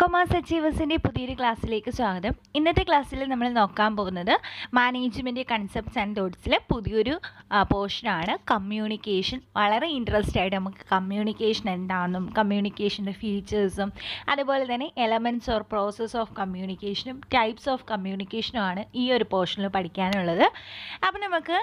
Commerce അച്ചീവേഴ്സിന്റെ പുതിയൊരു ക്ലാസ്സിലേക്ക് സ്വാഗതം. ഇന്നത്തെ ക്ലാസ്സിൽ നമ്മൾ നോക്കാൻ പോകുന്നത് മാനേജ്മെന്റ് കൺസെപ്റ്റ്സ് ആൻഡ് തോട്ട്സിലെ പുതിയൊരു പോർഷനാണ് കമ്മ്യൂണിക്കേഷൻ വളരെ ഇൻട്രസ്റ്റ് ആയിട്ട് നമുക്ക് കമ്മ്യൂണിക്കേഷൻ എന്താണെന്നും കമ്മ്യൂണിക്കേഷന്റെ ഫീച്ചേഴ്സും അതുപോലെ തന്നെ എലമെന്റ്സ് ഓർ പ്രോസസ്സ് ഓഫ് കമ്മ്യൂണിക്കേഷനും ടൈപ്സ് ഓഫ് കമ്മ്യൂണിക്കേഷനും ആണ് ഈ ഒരു പോർഷനിൽ പഠിക്കാനുള്ളത്. അപ്പോൾ നമുക്ക്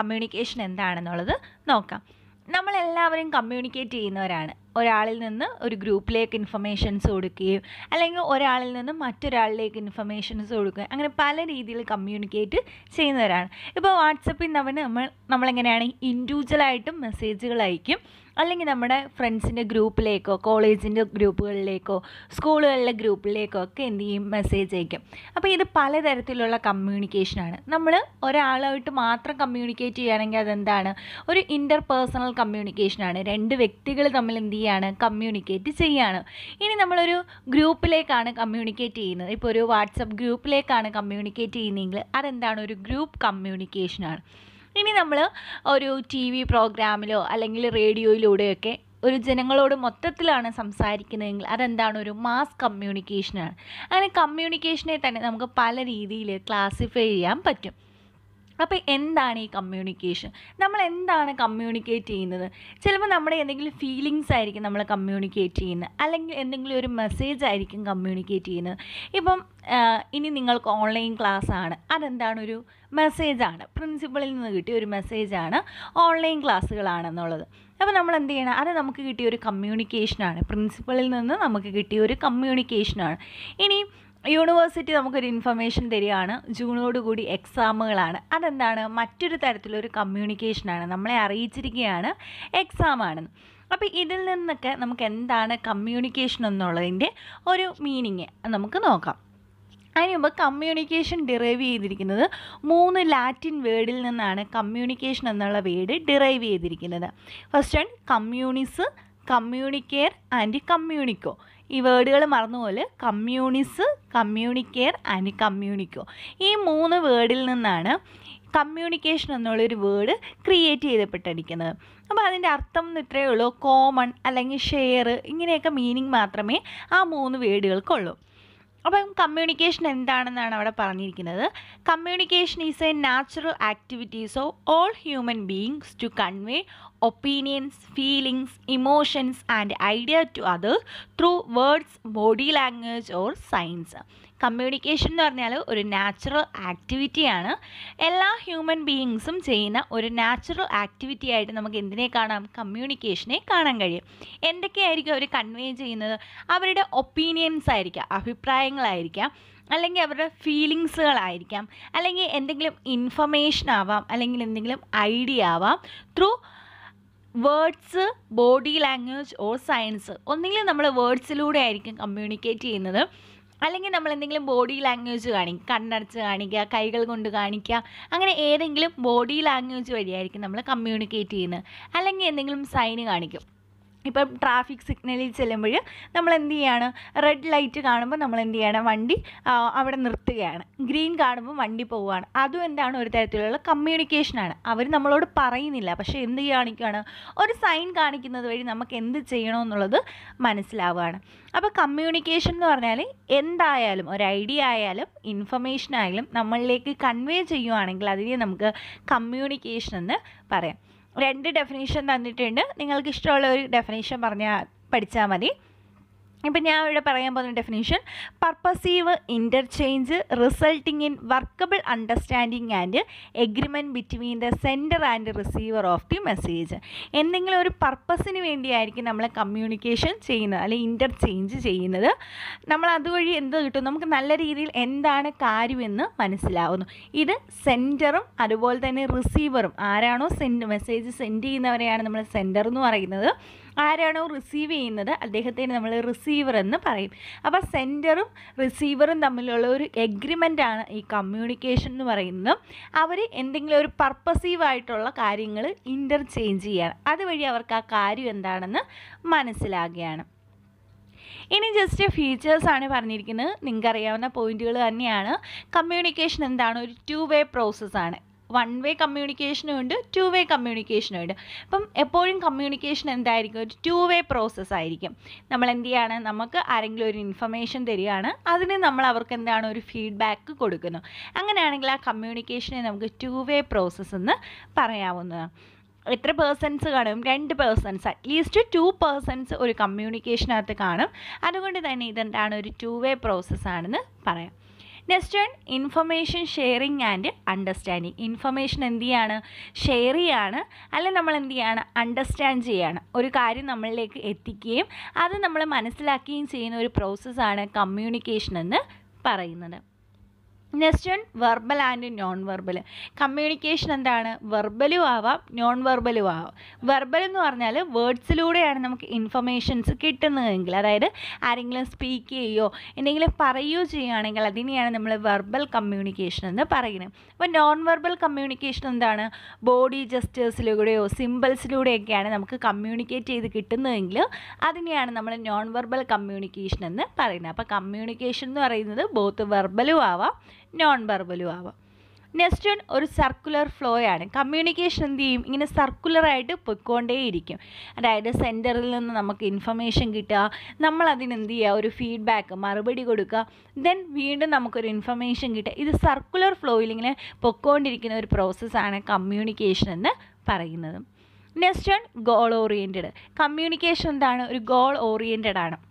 കമ്മ്യൂണിക്കേഷൻ എന്താണെന്നുള്ളത് നോക്കാം. നമ്മളെല്ലാവരും കമ്മ്യൂണിക്കേറ്റ് ചെയ്യുന്നവരാണ്. ഒരാളിൽ നിന്ന് ഒരു ഗ്രൂപ്പിലേക്ക് ഇൻഫർമേഷൻസ് കൊടുക്കുകയും അല്ലെങ്കിൽ ഒരാളിൽ നിന്ന് മറ്റൊരാളിലേക്ക് ഇൻഫർമേഷൻസ് കൊടുക്കുകയും അങ്ങനെ പല രീതിയിൽ കമ്മ്യൂണിക്കേറ്റ് ചെയ്യുന്നവരാണ്. ഇപ്പോൾ വാട്സപ്പിൽ നമ്മൾ നമ്മൾ നമ്മളെങ്ങനെയാണ് ഇൻഡിവിജ്വലായിട്ടും മെസ്സേജുകൾ അയക്കും. അല്ലെങ്കിൽ നമ്മുടെ ഫ്രണ്ട്സിന്റെ ഗ്രൂപ്പിലേക്കോ കോളേജിന്റെ ഗ്രൂപ്പുകളിലേക്കോ സ്കൂളുകളിലെ ഗ്രൂപ്പിലേക്കോ ഒക്കെ എന്ത് ചെയ്യും? മെസ്സേജ് അയക്കും. അപ്പോൾ ഇത് പലതരത്തിലുള്ള കമ്മ്യൂണിക്കേഷനാണ് നമ്മൾ ഒരാളായിട്ട് മാത്രം കമ്മ്യൂണിക്കേറ്റ് ചെയ്യുകയാണെങ്കിൽ അതെന്താണ്? ഒരു ഇന്റർ പേഴ്സണൽ കമ്മ്യൂണിക്കേഷനാണ് രണ്ട് വ്യക്തികൾ തമ്മിൽ എന്ത് ചെയ്യാണ്? കമ്മ്യൂണിക്കേറ്റ് ചെയ്യുകയാണ്. ഇനി നമ്മളൊരു ഗ്രൂപ്പിലേക്കാണ് കമ്മ്യൂണിക്കേറ്റ് ചെയ്യുന്നത്. ഇപ്പോൾ ഒരു വാട്സപ്പ് ഗ്രൂപ്പിലേക്കാണ് കമ്മ്യൂണിക്കേറ്റ് ചെയ്യുന്നതെങ്കിൽ അതെന്താണ്? ഒരു ഗ്രൂപ്പ് കമ്മ്യൂണിക്കേഷനാണ് ഇനി നമ്മൾ ഒരു ടി വി പ്രോഗ്രാമിലോ അല്ലെങ്കിൽ റേഡിയോയിലൂടെയൊക്കെ ഒരു ജനങ്ങളോട് മൊത്തത്തിലാണ് സംസാരിക്കുന്നതെങ്കിൽ അതെന്താണ് ഒരു മാസ് കമ്മ്യൂണിക്കേഷനാണ് അങ്ങനെ കമ്മ്യൂണിക്കേഷനെ തന്നെ നമുക്ക് പല രീതിയിൽ ക്ലാസിഫൈ ചെയ്യാൻ പറ്റും. അപ്പോൾ എന്താണ് ഈ കമ്മ്യൂണിക്കേഷൻ നമ്മൾ എന്താണ് കമ്മ്യൂണിക്കേറ്റ് ചെയ്യുന്നത്? ചിലപ്പോൾ നമ്മുടെ എന്തെങ്കിലും ഫീലിങ്സ് ആയിരിക്കും നമ്മൾ കമ്മ്യൂണിക്കേറ്റ് ചെയ്യുന്നത്. അല്ലെങ്കിൽ എന്തെങ്കിലും ഒരു മെസ്സേജ് ആയിരിക്കും കമ്മ്യൂണിക്കേറ്റ് ചെയ്യുന്നത്. ഇപ്പം ഇനി നിങ്ങൾക്ക് ഓൺലൈൻ ക്ലാസ് ആണ്. അതെന്താണ് ഒരു മെസ്സേജാണ് പ്രിൻസിപ്പളിൽ നിന്ന് കിട്ടിയ ഒരു മെസ്സേജാണ് ഓൺലൈൻ ക്ലാസ്സുകളാണെന്നുള്ളത് അപ്പോൾ നമ്മൾ എന്ത് ചെയ്യണം? അത് നമുക്ക് കിട്ടിയ ഒരു കമ്മ്യൂണിക്കേഷനാണ് പ്രിൻസിപ്പളിൽ നിന്ന് നമുക്ക് കിട്ടിയ ഒരു കമ്മ്യൂണിക്കേഷനാണ് ഇനി യൂണിവേഴ്സിറ്റി നമുക്കൊരു ഇൻഫർമേഷൻ തരികയാണ്. ജൂണോട് കൂടി എക്സാമുകളാണ് അതെന്താണ്? മറ്റൊരു തരത്തിലൊരു കമ്മ്യൂണിക്കേഷനാണ് നമ്മളെ അറിയിച്ചിരിക്കുകയാണ് എക്സാമാണെന്ന് അപ്പോൾ ഇതിൽ നിന്നൊക്കെ നമുക്ക് എന്താണ് കമ്മ്യൂണിക്കേഷൻ എന്നുള്ളതിന്റെ ഒരു മീനിങ് നമുക്ക് നോക്കാം. അതിന് മുമ്പ് കമ്മ്യൂണിക്കേഷൻ ഡിറൈവ് ചെയ്തിരിക്കുന്നത് മൂന്ന് ലാറ്റിൻ വേർഡിൽ നിന്നാണ് കമ്മ്യൂണിക്കേഷൻ എന്നുള്ള വേർഡ് ഡിറൈവ് ചെയ്തിരിക്കുന്നത്. First one communis communicare and communico ഈ വേർഡുകൾ മറന്നുപോലെ. Communis communicare and communico. ഈ മൂന്ന് വേർഡിൽ നിന്നാണ് കമ്മ്യൂണിക്കേഷൻ എന്നുള്ളൊരു വേർഡ് ക്രിയേറ്റ് ചെയ്തപ്പെട്ടിരിക്കുന്നത് അപ്പോൾ അതിന്റെ അർത്ഥം എന്ന് ഇത്രയേ ഉള്ളൂ. കോമൺ അല്ലെങ്കിൽ ഷെയർ ഇങ്ങനെയൊക്കെ മീനിങ് മാത്രമേ ആ മൂന്ന് വേർഡുകൾക്കുള്ളൂ. അപ്പം കമ്മ്യൂണിക്കേഷൻ എന്താണെന്നാണ് അവിടെ പറഞ്ഞിരിക്കുന്നത്. Communication is a natural activities of all human beings to convey opinions feelings emotions and idea to others through words body language or signs communication എന്ന് പറഞ്ഞാൽ ഒരു നാച്ചുറൽ ആക്ടിവിറ്റിയാണ് എല്ലാ ഹ്യൂമൻ ബീയിങ്സും ചെയ്യുന്ന ഒരു നാച്ചുറൽ ആക്ടിവിറ്റി ആയിട്ട് നമുക്ക് എന്തിനെ കാണാം? കമ്മ്യൂണിക്കേഷനെ കാണാൻ കഴിയും. എന്തൊക്കെയായിരിക്കും അവർ കൺവേ ചെയ്യുന്നത്? അവരുടെ ഒപ്പീനിയൻസ് ആയിരിക്കാം അഭിപ്രായങ്ങളായിരിക്കാം അല്ലെങ്കിൽ അവരുടെ ഫീലിങ്സുകളായിരിക്കാം അല്ലെങ്കിൽ എന്തെങ്കിലും ഇൻഫർമേഷൻ ആവാം അല്ലെങ്കിൽ എന്തെങ്കിലും ഐഡിയ ആവാം. Through words body language or signs ഒന്നുകിൽ നമ്മൾ വേർഡ്സിലൂടെ ആയിരിക്കും കമ്മ്യൂണിക്കേറ്റ് ചെയ്യുന്നത്. അല്ലെങ്കിൽ നമ്മൾ എന്തെങ്കിലും ബോഡി ലാംഗ്വേജ് കാണിക്കും കണ്ണടച്ച് കാണിക്കുക കൈകൾ കൊണ്ട് കാണിക്കുക അങ്ങനെ ഏതെങ്കിലും ബോഡി ലാംഗ്വേജ് വഴിയായിരിക്കും നമ്മൾ കമ്മ്യൂണിക്കേറ്റ് ചെയ്യുന്നത്. അല്ലെങ്കിൽ എന്തെങ്കിലും സൈന് കാണിക്കും. ഇപ്പം ട്രാഫിക് സിഗ്നലിൽ ചെല്ലുമ്പോൾ നമ്മൾ എന്ത് ചെയ്യാണ്? റെഡ് ലൈറ്റ് കാണുമ്പോൾ നമ്മൾ എന്ത് ചെയ്യണം? വണ്ടി അവിടെ നിർത്തുകയാണ്. ഗ്രീൻ കാണുമ്പോൾ വണ്ടി പോവുകയാണ്. അതും എന്താണ് ഒരു തരത്തിലുള്ള കമ്മ്യൂണിക്കേഷനാണ് അവർ നമ്മളോട് പറയുന്നില്ല. പക്ഷേ എന്ത് കാണിക്കുകയാണ്? ഒരു സൈൻ കാണിക്കുന്നത് വഴി നമുക്ക് എന്ത് ചെയ്യണമെന്നുള്ളത് മനസ്സിലാവുകയാണ്. അപ്പോൾ കമ്മ്യൂണിക്കേഷൻ എന്ന് പറഞ്ഞാൽ എന്തായാലും ഒരു ഐഡിയ ആയാലും ഇൻഫർമേഷൻ ആയാലും നമ്മളിലേക്ക് കൺവേ ചെയ്യുവാണെങ്കിൽ അതിനെ നമുക്ക് കമ്മ്യൂണിക്കേഷൻ എന്ന് പറയാം. രണ്ട് ഡെഫിനേഷൻ തന്നിട്ടുണ്ട്. നിങ്ങൾക്ക് ഇഷ്ടമുള്ള ഒരു ഡെഫിനേഷൻ പറഞ്ഞാൽ പഠിച്ചാൽ മതി. ഇപ്പം ഞാൻ ഇവിടെ പറയാൻ പോകുന്ന definition purposive interchange resulting in workable understanding and agreement between the sender and receiver of the message എന്തെങ്കിലും ഒരു പർപ്പസിന് വേണ്ടിയായിരിക്കും നമ്മൾ കമ്മ്യൂണിക്കേഷൻ ചെയ്യുന്നത് അല്ലെങ്കിൽ ഇന്റർചേഞ്ച് ചെയ്യുന്നത്. നമ്മൾ അതുവഴി എന്ത് കിട്ടും? നമുക്ക് നല്ല രീതിയിൽ എന്താണ് കാര്യമെന്ന് മനസ്സിലാവുന്നു. ഇത് സെൻഡറും അതുപോലെ തന്നെ റിസീവറും ആരാണോ സെൻഡ് മെസ്സേജ് സെൻഡ് ചെയ്യുന്നവരെയാണ് നമ്മൾ സെൻഡർ എന്ന് പറയുന്നത്. ആരാണോ റിസീവ് ചെയ്യുന്നത് അദ്ദേഹത്തിന് നമ്മൾ റിസീവർ എന്ന് പറയും. അപ്പോൾ സെൻഡറും റിസീവറും തമ്മിലുള്ള ഒരു എഗ്രിമെന്റ് ആണ് ഈ കമ്മ്യൂണിക്കേഷൻ എന്ന് പറയുന്നത്. അവർ എന്തെങ്കിലും ഒരു പർപ്പസീവായിട്ടുള്ള കാര്യങ്ങൾ ഇന്റർചേഞ്ച് ചെയ്യാണ്. അതുവഴി അവർക്ക് ആ കാര്യം എന്താണെന്ന് മനസ്സിലാകുകയാണ്. ഇനി ജസ്റ്റ് ഫീച്ചേഴ്സാണ് പറഞ്ഞിരിക്കുന്നത്. നിങ്ങൾക്കറിയാവുന്ന പോയിന്റുകൾ തന്നെയാണ്. കമ്മ്യൂണിക്കേഷൻ എന്താണ്? ഒരു ടു വേ പ്രോസസ്സാണ് വൺ വേ കമ്മ്യൂണിക്കേഷനും ഉണ്ട് ടു വേ കമ്മ്യൂണിക്കേഷനും ഉണ്ട്. അപ്പം എപ്പോഴും കമ്മ്യൂണിക്കേഷൻ എന്തായിരിക്കും? ഒരു ടു വേ പ്രോസസ്സ് ആയിരിക്കും. നമ്മൾ എന്ത് ചെയ്യാണ്? നമുക്ക് ആരെങ്കിലും ഒരു ഇൻഫർമേഷൻ തരികയാണ്. അതിന് നമ്മൾ അവർക്ക് എന്താണ്? ഒരു ഫീഡ്ബാക്ക് കൊടുക്കുന്നു. അങ്ങനെയാണെങ്കിൽ ആ കമ്മ്യൂണിക്കേഷനെ നമുക്ക് ടു വേ പ്രോസസ്സ് എന്ന് പറയാവുന്നതാണ്. എത്ര പേഴ്സൺസ് കാണും? രണ്ട് പേഴ്സൺസ് അറ്റ്ലീസ്റ്റ് ടു പേഴ്സൺസ് ഒരു കമ്മ്യൂണിക്കേഷനകത്ത് കാണും. അതുകൊണ്ട് തന്നെ ഇതെന്താണ്? ഒരു ടു വേ പ്രോസസ്സാണെന്ന് പറയാം. Next one information sharing and understanding information എന്ത് ചെയ്യാണ് ഷെയർ ചെയ്യാണ്. അല്ലെ നമ്മൾ എന്ത് ചെയ്യാണ്? അണ്ടർസ്റ്റാൻഡ് ചെയ്യാണ്. ഒരു കാര്യം നമ്മളിലേക്ക് എത്തിക്കുകയും അത് നമ്മൾ മനസ്സിലാക്കുകയും ചെയ്യുന്ന ഒരു പ്രോസസ്സാണ് കമ്മ്യൂണിക്കേഷൻ എന്ന് പറയുന്നത്. Next one verbal and non verbal communication എന്താണ്? വെർബലും ആവാം നോൺ വെർബലും ആവാം. വെർബൽ എന്ന് പറഞ്ഞാൽ വേർഡ്സിലൂടെയാണ് നമുക്ക് ഇൻഫർമേഷൻസ് കിട്ടുന്നതെങ്കിൽ അതായത് ആരെങ്കിലും സ്പീക്ക് ചെയ്യുകയോ എന്തെങ്കിലും പറയുകയോ ചെയ്യുകയാണെങ്കിൽ അതിനെയാണ് നമ്മൾ വെർബൽ കമ്മ്യൂണിക്കേഷൻ എന്ന് പറയുന്നത്. അപ്പോൾ നോൺ വെർബൽ കമ്മ്യൂണിക്കേഷൻ എന്താണ്? ബോഡി ജസ്റ്റേഴ്സിലൂടെയോ സിമ്പിൾസിലൂടെയൊക്കെയാണ് നമുക്ക് കമ്മ്യൂണിക്കേറ്റ് ചെയ്ത് കിട്ടുന്നതെങ്കിൽ അതിനെയാണ് നമ്മൾ നോൺ വെർബൽ കമ്മ്യൂണിക്കേഷൻ എന്ന് പറയുന്നത്. അപ്പോൾ കമ്മ്യൂണിക്കേഷൻ എന്ന് പറയുന്നത് ബോത്ത് വെർബലും ആവാം നോൺ വെർബലും ആവാം. നെക്സ്റ്റ് വൺ ഒരു സർക്കുലർ ഫ്ലോ ആണ്. കമ്മ്യൂണിക്കേഷൻ എന്ത് ചെയ്യും? ഇങ്ങനെ സർക്കുലറായിട്ട് പൊയ്ക്കൊണ്ടേയിരിക്കും. അതായത് സെന്ററിൽ നിന്ന് നമുക്ക് ഇൻഫർമേഷൻ കിട്ടുക. നമ്മൾ എന്ത് ചെയ്യുക? ഒരു ഫീഡ്ബാക്ക് മറുപടി കൊടുക്കുക. ദെൻ വീണ്ടും നമുക്കൊരു ഇൻഫർമേഷൻ കിട്ടുക. ഇത് സർക്കുലർ ഫ്ലോയിൽ ഇങ്ങനെ പൊയ്ക്കൊണ്ടിരിക്കുന്ന ഒരു പ്രോസസ്സാണ് കമ്മ്യൂണിക്കേഷൻ എന്ന് പറയുന്നത്. Next one goal oriented communication എന്താണ്? ഒരു ഗോൾ ഓറിയന്റഡ് ആണ്.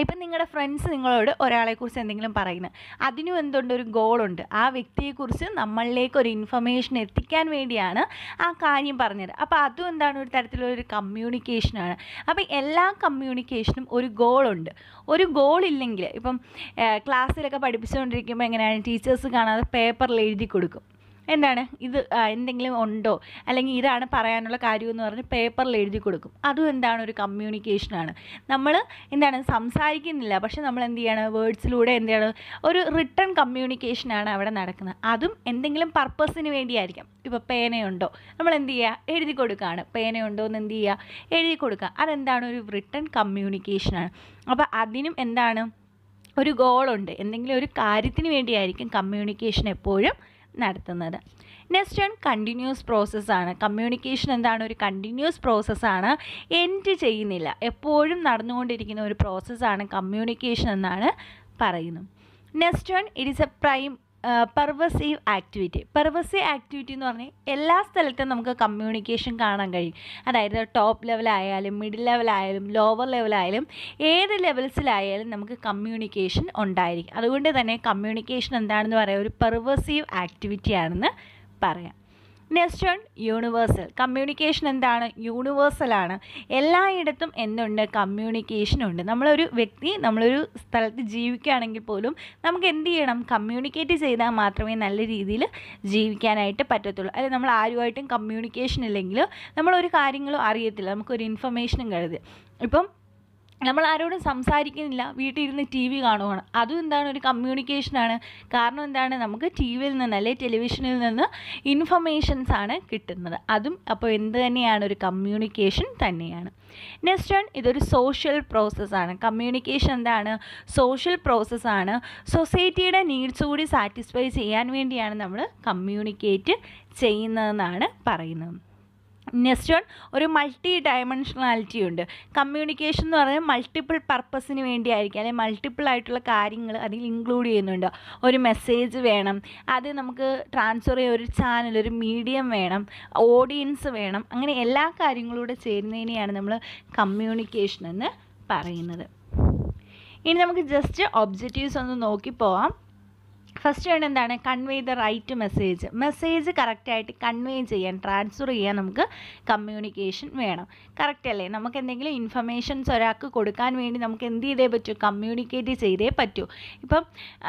ഇപ്പം നിങ്ങളുടെ ഫ്രണ്ട്സ് നിങ്ങളോട് ഒരാളെക്കുറിച്ച് എന്തെങ്കിലും പറയുന്നത് അതിനും എന്തുണ്ട്? ഒരു ഗോളുണ്ട്. ആ വ്യക്തിയെക്കുറിച്ച് നമ്മളിലേക്ക് ഒരു ഇൻഫർമേഷൻ എത്തിക്കാൻ വേണ്ടിയാണ് ആ കാര്യം പറഞ്ഞത്. അപ്പോൾ അതും എന്താണ്? ഒരു തരത്തിലുള്ളൊരു കമ്മ്യൂണിക്കേഷനാണ് അപ്പോൾ എല്ലാ കമ്മ്യൂണിക്കേഷനും ഒരു ഗോളുണ്ട്. ഒരു ഗോളില്ലെങ്കിൽ ഇപ്പം ക്ലാസ്സിലൊക്കെ പഠിപ്പിച്ചുകൊണ്ടിരിക്കുമ്പോൾ എങ്ങനെയാണ്? ടീച്ചേഴ്സ് കാണാതെ പേപ്പറിൽ എഴുതി കൊടുക്കും. എന്താണ്? ഇത് എന്തെങ്കിലും ഉണ്ടോ? അല്ലെങ്കിൽ ഇതാണ് പറയാനുള്ള കാര്യം എന്ന് പറഞ്ഞ് പേപ്പറിൽ എഴുതി കൊടുക്കും. അതും എന്താണ് ഒരു കമ്മ്യൂണിക്കേഷനാണ് നമ്മൾ എന്താണ് സംസാരിക്കുന്നില്ല. പക്ഷെ നമ്മൾ എന്ത് ചെയ്യാണ്? വേർഡ്സിലൂടെ എന്താണ് ഒരു റിട്ടേൺ കമ്മ്യൂണിക്കേഷനാണ് അവിടെ നടക്കുന്നത്. അതും എന്തെങ്കിലും പർപ്പസിന് വേണ്ടിയായിരിക്കാം. ഇപ്പോൾ പേനയുണ്ടോ? നമ്മൾ എന്ത് ചെയ്യുക? എഴുതി കൊടുക്കുകയാണ്. പേനയുണ്ടോ എന്ന് എന്ത് ചെയ്യുക? എഴുതി കൊടുക്കുക. അതെന്താണ് ഒരു റിട്ടേൺ കമ്മ്യൂണിക്കേഷനാണ് അപ്പോൾ അതിനും എന്താണ്? ഒരു ഗോളുണ്ട് എന്തെങ്കിലും ഒരു കാര്യത്തിന് വേണ്ടിയായിരിക്കും കമ്മ്യൂണിക്കേഷൻ എപ്പോഴും നടത്തുന്നത്. നെക്സ്റ്റ് വൺ കണ്ടിന്യൂസ് പ്രോസസ്സാണ് കമ്മ്യൂണിക്കേഷൻ എന്താണ്? ഒരു കണ്ടിന്യൂസ് പ്രോസസ്സാണ് എൻഡ് ചെയ്യുന്നില്ല. എപ്പോഴും നടന്നുകൊണ്ടിരിക്കുന്ന ഒരു പ്രോസസ്സാണ് കമ്മ്യൂണിക്കേഷൻ എന്നാണ് പറയുന്നത്. Next one it is a prime pervasive activity pervasive activity എന്ന് പറഞ്ഞാൽ എല്ലാ സ്ഥലത്തും നമുക്ക് കമ്മ്യൂണിക്കേഷൻ കാണാൻ കഴിയും. അതായത് ടോപ്പ് ലെവലായാലും മിഡിൽ ലെവലായാലും ലോവർ ലെവലായാലും ഏത് ലെവൽസിലായാലും നമുക്ക് കമ്മ്യൂണിക്കേഷൻ ഉണ്ടായിരിക്കും. അതുകൊണ്ട് തന്നെ കമ്മ്യൂണിക്കേഷൻ എന്താണെന്ന് പറയാം ഒരു പെർവസീവ് ആക്ടിവിറ്റി ആണെന്ന് പറയാം. നെക്സ്റ്റ് യൂണിവേഴ്സൽ കമ്മ്യൂണിക്കേഷൻ എന്താണ്? യൂണിവേഴ്സലാണ് എല്ലായിടത്തും എന്തുണ്ട്? കമ്മ്യൂണിക്കേഷൻ ഉണ്ട്. നമ്മളൊരു വ്യക്തി നമ്മളൊരു സ്ഥലത്ത് ജീവിക്കുകയാണെങ്കിൽ പോലും നമുക്ക് എന്ത് ചെയ്യണം? കമ്മ്യൂണിക്കേറ്റ് ചെയ്താൽ മാത്രമേ നല്ല രീതിയിൽ ജീവിക്കാനായിട്ട് പറ്റത്തുള്ളൂ. അല്ലെങ്കിൽ നമ്മൾ ആരുമായിട്ടും കമ്മ്യൂണിക്കേഷൻ ഇല്ലെങ്കിൽ നമ്മളൊരു കാര്യങ്ങളും അറിയത്തില്ല. നമുക്കൊരു ഇൻഫർമേഷനും കരുതി. ഇപ്പം നമ്മൾ ആരോടും സംസാരിക്കുന്നില്ല. വീട്ടിലിരുന്ന് ടി വി കാണുവാണ്. അതും എന്താണ് ഒരു കമ്മ്യൂണിക്കേഷനാണ്. കാരണം എന്താണ്? നമുക്ക് ടി വിയിൽ നിന്ന് അല്ലെ ടെലിവിഷനിൽ നിന്ന് ഇൻഫർമേഷൻസ് ആണ് കിട്ടുന്നത്. അതും അപ്പോൾ എന്ത് തന്നെയാണ്? ഒരു കമ്മ്യൂണിക്കേഷൻ തന്നെയാണ്. നെക്സ്റ്റ് വൺ ഇതൊരു സോഷ്യൽ പ്രോസസ്സാണ് കമ്മ്യൂണിക്കേഷൻ എന്താണ്? സോഷ്യൽ പ്രോസസ്സാണ് സൊസൈറ്റിയുടെ നീഡ്സ് കൂടി സാറ്റിസ്ഫൈ ചെയ്യാൻ വേണ്ടിയാണ് നമ്മൾ കമ്മ്യൂണിക്കേറ്റ് ചെയ്യുന്നതെന്നാണ് പറയുന്നത്. നെക്സ്റ്റ് വൺ ഒരു മൾട്ടി ഡയമെൻഷണാലിറ്റി ഉണ്ട്. കമ്മ്യൂണിക്കേഷൻ എന്ന് പറയുന്നത് മൾട്ടിപ്പിൾ പർപ്പസിന് വേണ്ടിയായിരിക്കും അല്ലെങ്കിൽ മൾട്ടിപ്പിൾ ആയിട്ടുള്ള കാര്യങ്ങൾ അതിൽ ഇൻക്ലൂഡ് ചെയ്യുന്നുണ്ട്. ഒരു മെസ്സേജ് വേണം അത് നമുക്ക് ട്രാൻസ്ഫർ ചെയ്യാൻ ഒരു ചാനൽ ഒരു മീഡിയം വേണം ഓഡിയൻസ് വേണം അങ്ങനെ എല്ലാ കാര്യങ്ങളൂടെ ചേരുന്നതിനെയാണ് നമ്മൾ കമ്മ്യൂണിക്കേഷൻ എന്ന് പറയുന്നത്. ഇനി നമുക്ക് ജസ്റ്റ് ഒബ്ജക്റ്റീവ്സ് ഒന്ന് നോക്കി പോവാം. ഫസ്റ്റ് വേണ്ട എന്താണ്? Convey the right message message കറക്റ്റായിട്ട് കൺവേ ചെയ്യാൻ ട്രാൻസ്ഫർ ചെയ്യാൻ നമുക്ക് കമ്മ്യൂണിക്കേഷൻ വേണം. കറക്റ്റ് അല്ലേ? നമുക്ക് എന്തെങ്കിലും ഇൻഫർമേഷൻസ് ഒരാൾക്ക് കൊടുക്കാൻ വേണ്ടി നമുക്ക് എന്ത് ചെയ്തേ പറ്റൂ? കമ്മ്യൂണിക്കേറ്റ് ചെയ്തേ പറ്റൂ. ഇപ്പം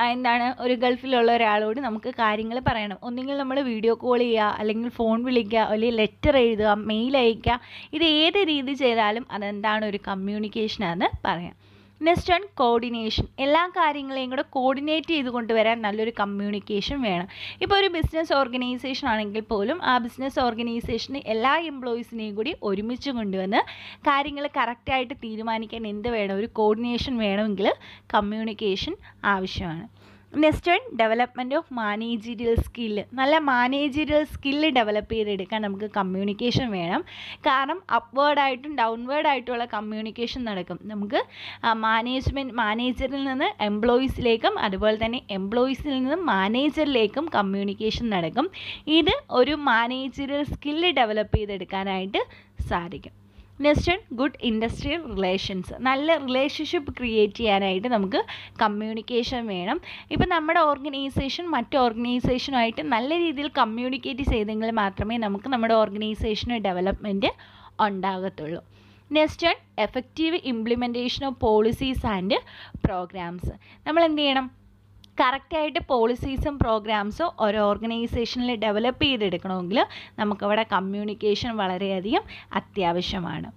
എന്താണ്? ഒരു ഗൾഫിലുള്ള ഒരാളോട് നമുക്ക് കാര്യങ്ങൾ പറയണം. ഒന്നുകിൽ നമ്മൾ വീഡിയോ കോൾ ചെയ്യുക അല്ലെങ്കിൽ ഫോൺ വിളിക്കുക അല്ലെങ്കിൽ ലെറ്റർ എഴുതുക മെയിൽ അയക്കുക ഇത് ഏത് രീതി ചെയ്താലും അതെന്താണ് ഒരു കമ്മ്യൂണിക്കേഷനാണെന്ന് പറയാം. നെക്സ്റ്റ് വൺ കോർഡിനേഷൻ എല്ലാ കാര്യങ്ങളെയും കൂടെ കോർഡിനേറ്റ് ചെയ്ത് കൊണ്ടുവരാൻ നല്ലൊരു കമ്മ്യൂണിക്കേഷൻ വേണം. ഇപ്പോൾ ഒരു ബിസിനസ് ഓർഗനൈസേഷൻ ആണെങ്കിൽ പോലും ആ ബിസിനസ് ഓർഗനൈസേഷന് എല്ലാ എംപ്ലോയീസിനെയും കൂടി ഒരുമിച്ച് കൊണ്ടുവന്ന് കാര്യങ്ങൾ കറക്റ്റായിട്ട് തീരുമാനിക്കാൻ എന്ത് വേണം ഒരു കോർഡിനേഷൻ വേണമെങ്കിൽ കമ്മ്യൂണിക്കേഷൻ ആവശ്യമാണ്. Next one development of managerial skill നല്ല മാനേജീരിയൽ സ്കില്ല് ഡെവലപ്പ് ചെയ്തെടുക്കാൻ നമുക്ക് കമ്മ്യൂണിക്കേഷൻ വേണം. കാരണം അപ്വേർഡായിട്ടും ഡൗൺവേർഡായിട്ടുള്ള കമ്മ്യൂണിക്കേഷൻ നടക്കും. നമുക്ക് മാനേജ്മെന്റ് മാനേജറിൽ നിന്ന് എംപ്ലോയീസിലേക്കും അതുപോലെ തന്നെ എംപ്ലോയീസിൽ നിന്ന് മാനേജറിലേക്കും കമ്മ്യൂണിക്കേഷൻ നടക്കും. ഇത് ഒരു മാനേജീരിയൽ സ്കില്ല് ഡെവലപ്പ് ചെയ്തെടുക്കാനായിട്ട് സാധിക്കും. Next good industrial relations. നല്ല റിലേഷൻഷിപ്പ് ക്രിയേറ്റ് ചെയ്യാനായിട്ട് നമുക്ക് കമ്മ്യൂണിക്കേഷൻ വേണം. ഇപ്പം നമ്മുടെ ഓർഗനൈസേഷൻ മറ്റ് ഓർഗനൈസേഷനുമായിട്ട് നല്ല രീതിയിൽ കമ്മ്യൂണിക്കേറ്റ് ചെയ്തെങ്കിൽ മാത്രമേ നമുക്ക് നമ്മുടെ ഓർഗനൈസേഷന് development ഉണ്ടാകത്തുള്ളൂ. Next one effective implementation of policies and programs നമ്മൾ എന്ത് ചെയ്യണം? കറക്റ്റായിട്ട് പോളിസീസും പ്രോഗ്രാംസും ഒരു ഓർഗനൈസേഷനിൽ ഡെവലപ്പ് ചെയ്തെടുക്കണമെങ്കിൽ നമുക്കവിടെ കമ്മ്യൂണിക്കേഷൻ വളരെയധികം അത്യാവശ്യമാണ്.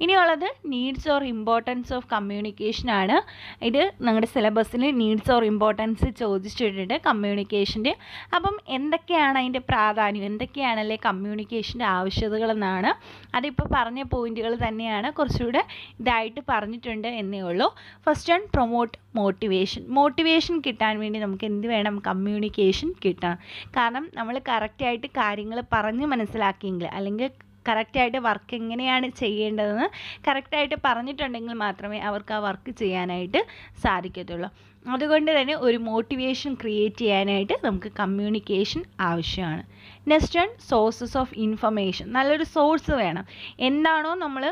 ഇനിയുള്ളത് needs or importance of communication ആണ്. ഇത് നിങ്ങളുടെ സിലബസിൽ നീഡ്സ് ഓർ ഇമ്പോർട്ടൻസ് ചോദിച്ചിട്ടുണ്ട് കമ്മ്യൂണിക്കേഷന്റെ അപ്പം എന്തൊക്കെയാണ് അതിന്റെ പ്രാധാന്യം? എന്തൊക്കെയാണല്ലേ കമ്മ്യൂണിക്കേഷന്റെ ആവശ്യകതകളെന്നാണ് അതിപ്പോൾ പറഞ്ഞ പോയിന്റുകൾ തന്നെയാണ് കുറച്ചുകൂടെ ഇതായിട്ട് പറഞ്ഞിട്ടുണ്ട് എന്നേ ഉള്ളൂ. First and promote motivation motivation കിട്ടാൻ വേണ്ടി നമുക്ക് എന്ത് വേണം? കമ്മ്യൂണിക്കേഷൻ കിട്ടണം. കാരണം നമ്മൾ കറക്റ്റായിട്ട് കാര്യങ്ങൾ പറഞ്ഞ് മനസ്സിലാക്കിയെങ്കിൽ അല്ലെങ്കിൽ കറക്റ്റായിട്ട് വർക്ക് എങ്ങനെയാണ് ചെയ്യേണ്ടതെന്ന് കറക്റ്റായിട്ട് പറഞ്ഞിട്ടുണ്ടെങ്കിൽ മാത്രമേ അവർക്ക് ആ വർക്ക് ചെയ്യാനായിട്ട് സാധിക്കത്തുള്ളൂ. അതുകൊണ്ട് തന്നെ ഒരു മോട്ടിവേഷൻ ക്രിയേറ്റ് ചെയ്യാനായിട്ട് നമുക്ക് കമ്മ്യൂണിക്കേഷൻ ആവശ്യമാണ്. Next one sources of information നല്ലൊരു സോഴ്സ് വേണം. എന്താണോ നമ്മൾ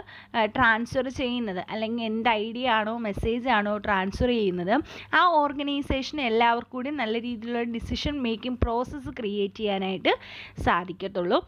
ട്രാൻസ്ഫർ ചെയ്യുന്നത് അല്ലെങ്കിൽ എന്ത് ഐഡിയ ആണോ മെസ്സേജ് ആണോ ട്രാൻസ്ഫർ ചെയ്യുന്നത് ആ ഓർഗനൈസേഷൻ എല്ലാവർക്കും കൂടി നല്ല രീതിയിലുള്ള ഡിസിഷൻ മേക്കിംഗ് പ്രോസസ്സ് ക്രിയേറ്റ് ചെയ്യാനായിട്ട് സാധിക്കത്തുള്ളൂ.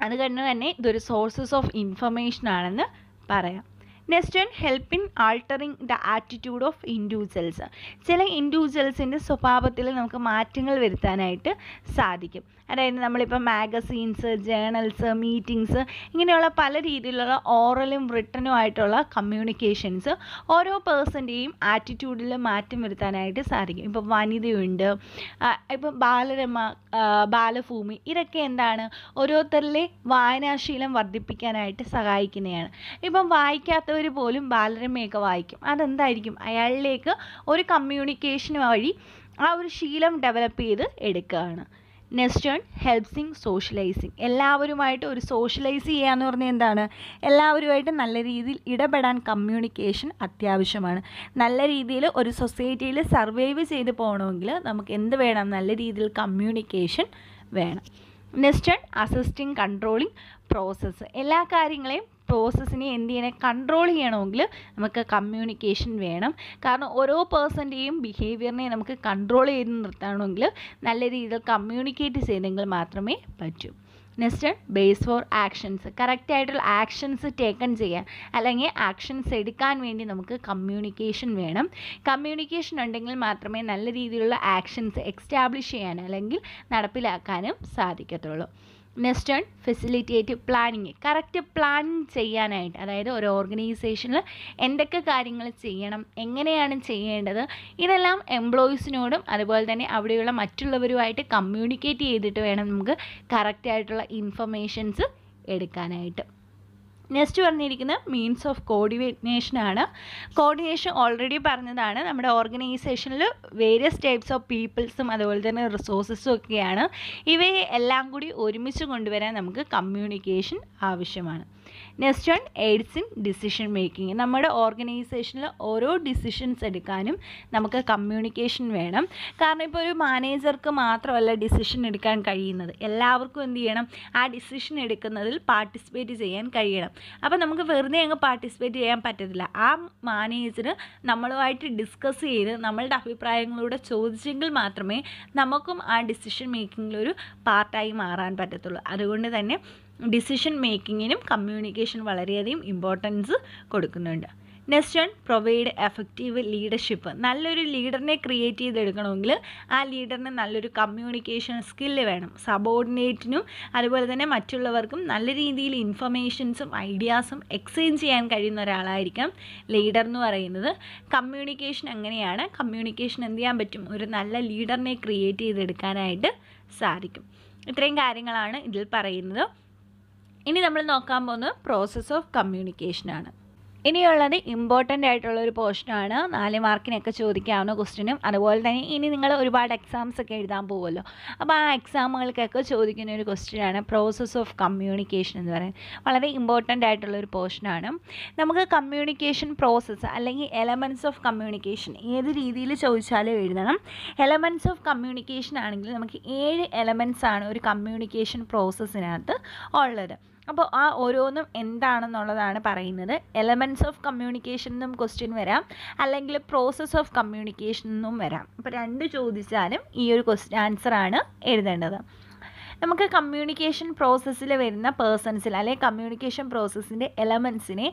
അതുകൊണ്ട് തന്നെ ഇതൊരു സോഴ്സസ് ഓഫ് ഇൻഫർമേഷൻ ആണെന്ന് പറയാം. Next one help in altering the attitude of individuals ചില ഇൻഡിവിജ്വൽസിന്റെ സ്വഭാവത്തിൽ നമുക്ക് മാറ്റങ്ങൾ വരുത്താനായിട്ട് സാധിക്കും. അതായത് നമ്മളിപ്പോൾ മാഗസീൻസ് ജേണൽസ് മീറ്റിങ്സ് ഇങ്ങനെയുള്ള പല രീതിയിലുള്ള ഓറലും റിട്ടനും ആയിട്ടുള്ള കമ്മ്യൂണിക്കേഷൻസ് ഓരോ പേഴ്സന്റെയും ആറ്റിറ്റ്യൂഡിൽ മാറ്റം വരുത്താനായിട്ട് സാധിക്കും. ഇപ്പോൾ വനിതയുണ്ട് ഇപ്പോൾ ബാലരമ ബാലഭൂമി ഇതൊക്കെ എന്താണ്? ഓരോരുത്തരിലെ വായനാശീലം വർദ്ധിപ്പിക്കാനായിട്ട് സഹായിക്കുന്നതാണ്. ഇപ്പം വായിക്കാത്തവർ പോലും ബാലരമയൊക്കെ വായിക്കും. അതെന്തായിരിക്കും? അയാളിലേക്ക് ഒരു കമ്മ്യൂണിക്കേഷൻ വഴി ആ ഒരു ശീലം ഡെവലപ്പ് ചെയ്ത് എടുക്കുകയാണ്. നെക്സ്റ്റ് ഹെൽപ്സിങ് സോഷ്യലൈസിങ് എല്ലാവരുമായിട്ട് ഒരു സോഷ്യലൈസ് ചെയ്യുക എന്ന് പറഞ്ഞാൽ എന്താണ്? എല്ലാവരുമായിട്ട് നല്ല രീതിയിൽ ഇടപെടാൻ കമ്മ്യൂണിക്കേഷൻ അത്യാവശ്യമാണ്. നല്ല രീതിയിൽ ഒരു സൊസൈറ്റിയിൽ സർവൈവ് ചെയ്ത് പോകണമെങ്കിൽ നമുക്ക് എന്ത് വേണം? നല്ല രീതിയിൽ കമ്മ്യൂണിക്കേഷൻ വേണം. Next one assisting controlling process എല്ലാ കാര്യങ്ങളെയും പ്രോസസ്സിനെ എന്ത് ചെയ്യണം കൺട്രോൾ ചെയ്യണമെങ്കിൽ നമുക്ക് കമ്മ്യൂണിക്കേഷൻ വേണം. കാരണം ഓരോ പേഴ്സന്റെയും ബിഹേവിയറിനെ നമുക്ക് കൺട്രോൾ ചെയ്ത് നിർത്തണമെങ്കിൽ നല്ല രീതിയിൽ കമ്മ്യൂണിക്കേറ്റ് ചെയ്തെങ്കിൽ മാത്രമേ പറ്റൂ. Next base for actions correct ആയിട്ടുള്ള ആക്ഷൻസ് ടേക്കൺ ചെയ്യാൻ അല്ലെങ്കിൽ ആക്ഷൻസ് എടുക്കാൻ വേണ്ടി നമുക്ക് കമ്മ്യൂണിക്കേഷൻ വേണം. കമ്മ്യൂണിക്കേഷൻ ഉണ്ടെങ്കിൽ മാത്രമേ നല്ല രീതിയിലുള്ള ആക്ഷൻസ് എക്സ്റ്റാബ്ലിഷ് ചെയ്യാൻ അല്ലെങ്കിൽ നടപ്പിലാക്കാനും സാധിക്കത്തുള്ളൂ. Next one facilitative planning correct plan ചെയ്യാനായിട്ട് അതായത് ഒരു ഓർഗനൈസേഷനിൽ എന്തൊക്കെ കാര്യങ്ങൾ ചെയ്യണം എങ്ങനെയാണ് ചെയ്യേണ്ടത് ഇതെല്ലാം എംപ്ലോയീസിനോടും അതുപോലെ തന്നെ അവിടെയുള്ള മറ്റുള്ളവരുമായിട്ട് കമ്മ്യൂണിക്കേറ്റ് ചെയ്തിട്ട് വേണം നമുക്ക് കറക്റ്റായിട്ടുള്ള ഇൻഫർമേഷൻസ് എടുക്കാനായിട്ട്. നെക്സ്റ്റ് പറഞ്ഞിരിക്കുന്നത് മീൻസ് ഓഫ് കോർഡിനേഷൻ ആണ്. കോർഡിനേഷൻ ഓൾറെഡി പറഞ്ഞതാണ്. നമ്മുടെ ഓർഗനൈസേഷനിൽ വേരിയസ് ടൈപ്സ് ഓഫ് പീപ്പിൾസും അതുപോലെ തന്നെ റിസോഴ്സസും ഒക്കെയാണ്. ഇവയെ എല്ലാം കൂടി ഒരുമിച്ച് കൊണ്ടുവരാൻ നമുക്ക് കമ്മ്യൂണിക്കേഷൻ ആവശ്യമാണ്. Next one aids in decision making നമ്മുടെ ഓർഗനൈസേഷനിൽ ഓരോ ഡിസിഷൻസ് എടുക്കാനും നമുക്ക് കമ്മ്യൂണിക്കേഷൻ വേണം. കാരണം ഇപ്പോൾ ഒരു മാനേജർക്ക് മാത്രമല്ല ഡിസിഷൻ എടുക്കാൻ കഴിയുന്നത്. എല്ലാവർക്കും എന്ത് ചെയ്യണം? ആ ഡിസിഷൻ എടുക്കുന്നതിൽ പാർട്ടിസിപ്പേറ്റ് ചെയ്യാൻ കഴിയണം. അപ്പോൾ നമുക്ക് വെറുതെ അങ്ങ് പാർട്ടിസിപ്പേറ്റ് ചെയ്യാൻ പറ്റത്തില്ല. ആ മാനേജർ നമ്മളുമായിട്ട് ഡിസ്കസ് ചെയ്ത് നമ്മളുടെ അഭിപ്രായങ്ങളൂടെ ചോദിച്ചെങ്കിൽ മാത്രമേ നമുക്കും ആ ഡിസിഷൻ മേക്കിങ്ങിലൊരു പാർട്ടായി മാറാൻ പറ്റത്തുള്ളൂ. അതുകൊണ്ട് തന്നെ ഡിസിഷൻ മേക്കിങ്ങിനും കമ്മ്യൂണിക്കേഷൻ വളരെയധികം ഇമ്പോർട്ടൻസ് കൊടുക്കുന്നുണ്ട്. Next one provide effective leadership. നല്ലൊരു ലീഡറിനെ ക്രിയേറ്റ് ചെയ്തെടുക്കണമെങ്കിൽ ആ ലീഡറിന് നല്ലൊരു കമ്മ്യൂണിക്കേഷൻ സ്കില്ല് വേണം. സബോർഡിനേറ്റിനും അതുപോലെ തന്നെ മറ്റുള്ളവർക്കും നല്ല രീതിയിൽ ഇൻഫർമേഷൻസും ഐഡിയാസും എക്സ്ചേഞ്ച് ചെയ്യാൻ കഴിയുന്ന ഒരാളായിരിക്കാം ലീഡർ എന്ന് പറയുന്നത്. കമ്മ്യൂണിക്കേഷൻ എങ്ങനെയാണ് കമ്മ്യൂണിക്കേഷൻ എന്ത് ചെയ്യാൻ പറ്റും? ഒരു നല്ല ലീഡറിനെ ക്രിയേറ്റ് ചെയ്തെടുക്കാനായിട്ട് സാധിക്കും. ഇത്രയും കാര്യങ്ങളാണ് ഇതിൽ പറയുന്നത്. ഇനി നമ്മൾ നോക്കാൻ പോകുന്നത് പ്രോസസ്സ് ഓഫ് കമ്മ്യൂണിക്കേഷനാണ് ഇനിയുള്ളത് ഇമ്പോർട്ടന്റ് ആയിട്ടുള്ള ഒരു പോർഷനാണ് നാല് മാർക്കിനൊക്കെ ചോദിക്കാവുന്ന ക്വസ്റ്റ്യനും അതുപോലെ തന്നെ ഇനി നിങ്ങൾ ഒരുപാട് എക്സാംസ് ഒക്കെ എഴുതാൻ പോകുമല്ലോ. അപ്പോൾ ആ എക്സാമുകൾക്കൊക്കെ ചോദിക്കുന്ന ഒരു ക്വസ്റ്റ്യനാണ് പ്രോസസ്സ് ഓഫ് കമ്മ്യൂണിക്കേഷൻ എന്ന് പറയുന്നത്. വളരെ ഇമ്പോർട്ടന്റ് ആയിട്ടുള്ള ഒരു പോർഷനാണ് നമുക്ക് കമ്മ്യൂണിക്കേഷൻ പ്രോസസ്സ് അല്ലെങ്കിൽ എലമെന്റ്സ് ഓഫ് കമ്മ്യൂണിക്കേഷൻ ഏത് രീതിയിൽ ചോദിച്ചാലും എഴുതണം. എലമെന്റ്സ് ഓഫ് കമ്മ്യൂണിക്കേഷൻ ആണെങ്കിൽ നമുക്ക് ഏഴ് എലമെന്റ്സ് ആണ് ഒരു കമ്മ്യൂണിക്കേഷൻ പ്രോസസ്സിനകത്ത് ഉള്ളത്. അപ്പോൾ ആ ഓരോന്നും എന്താണെന്നുള്ളതാണ് പറയുന്നത്. എലമെന്റ്സ് ഓഫ് കമ്മ്യൂണിക്കേഷൻ എന്നും ക്വസ്റ്റ്യൻ വരാം. അല്ലെങ്കിൽ പ്രോസസ്സ് ഓഫ് കമ്മ്യൂണിക്കേഷൻ എന്നും വരാം. അപ്പോൾ രണ്ട് ചോദിച്ചാലും ഈ ഒരു ക്വസ്റ്റ്യൻ ആൻസറാണ് എഴുതേണ്ടത്. നമുക്ക് കമ്മ്യൂണിക്കേഷൻ പ്രോസസ്സിൽ വരുന്ന പേഴ്സൺസിൽ അല്ലെങ്കിൽ കമ്മ്യൂണിക്കേഷൻ പ്രോസസ്സിന്റെ എലമെൻസിനെ